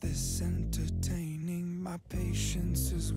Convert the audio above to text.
this entertaining? My patience is.